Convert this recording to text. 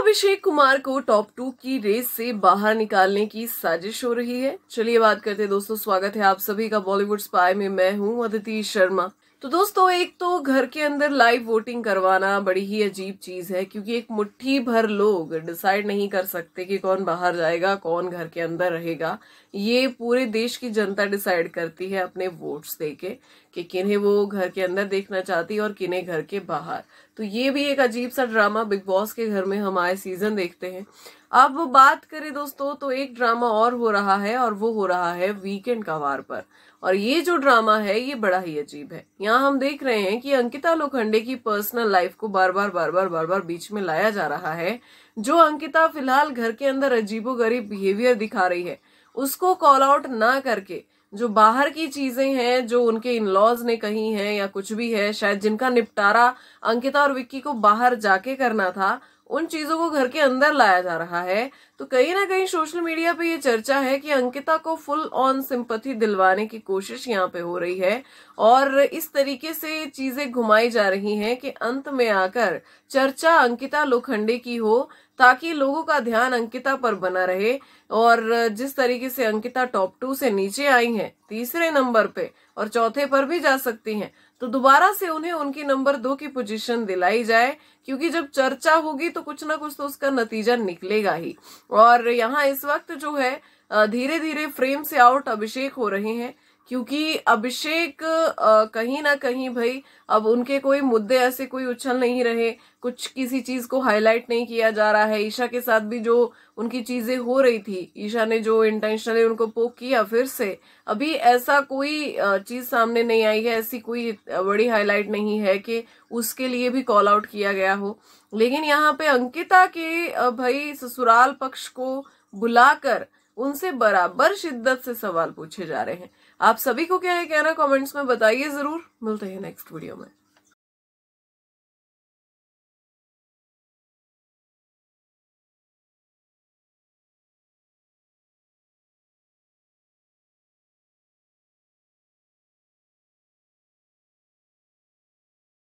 अभिषेक कुमार को top to की race से बाहर निकालने की साजिश हो रही है। चलिए बात करते हैं दोस्तों, स्वागत है आप सभी का बॉलीवुड स्पाई में। मैं हूँ अदिति शर्मा। तो दोस्तों, एक तो घर के अंदर लाइव वोटिंग करवाना बड़ी ही अजीब चीज़ है, क्योंकि एक मुट्ठी भर लोग डिसाइड नहीं कर सकते कि कौन बाहर जाएगा, कौन घर के अंदर रहेगा। ये पूरे देश की जनता डिसाइड करती है अपने वोट्स देके। कि किन्हें वो घर के अंदर देखना चाहती है और किन्हें घर के बाहर। तो ये भी एक अजीब सा ड्रामा बिग बॉस के घर में हम आए सीज़न देखते हैं। अब बात करें दोस्तों तो एक ड्रामा और हो रहा है और वो हो रहा है वीकेंड का वार पर। और ये जो ड्रामा है, ये बड़ा ही अजीब है। यहाँ हम देख रहे हैं कि अंकिता लोखंडे की पर्सनल लाइफ को बार बार बार बार बार बार बीच में लाया जा रहा है, जो अंकिता फ़िलहाल घर के अंदर अजीबो गरीब बिहेवियर दिखा रही है। उसको कॉल आउट ना करके जो बाहर की चीज़ें हैं, जो उनके इन लॉज ने कही हैं या कुछ भी है, शायद जिनका निपटारा अंकिता और विक्की को बाहर जाके करना था उन चीज़ों को घर के अंदर लाया जा रहा है। तो कहीं ना कहीं सोशल मीडिया पे ये चर्चा है कि अंकिता को फुल ऑन सिंपथी दिलवाने की कोशिश यहाँ पे हो रही है और इस तरीके से चीज़ें घुमाई जा रही हैं कि अंत में आकर चर्चा अंकिता लोखंडे की हो ताकि लोगों का ध्यान अंकिता पर बना रहे और जिस तरीके से अंकिता टॉप टू से नीचे आई हैं, तीसरे नंबर पे और चौथे पर भी जा सकती हैं तो दोबारा से उन्हें उनकी नंबर दो की पोजीशन दिलाई जाए, क्योंकि जब चर्चा होगी तो कुछ ना कुछ तो उसका नतीजा निकलेगा ही। और यहाँ इस वक्त जो है धीरे धीरे फ्रेम से आउट अभिषेक हो रहे हैं। क्योंकि अभिषेक कहीं ना कहीं भाई, अब उनके कोई मुद्दे ऐसे कोई उछल नहीं रहे। कुछ किसी चीज़ को हाईलाइट नहीं किया जा रहा है। ईशा के साथ भी जो उनकी चीज़ें हो रही थी, ईशा ने जो इंटेंशनली उनको पोक किया फिर से, अभी ऐसा कोई चीज़ सामने नहीं आई है। ऐसी कोई बड़ी हाईलाइट नहीं है कि उसके लिए भी कॉल आउट किया गया हो। लेकिन यहाँ पे अंकिता के भाई, ससुराल पक्ष को बुलाकर उनसे बराबर शिद्दत से सवाल पूछे जा रहे हैं। आप सभी को क्या है कहना कमेंट्स में बताइए ज़रूर। मिलते हैं नेक्स्ट वीडियो में।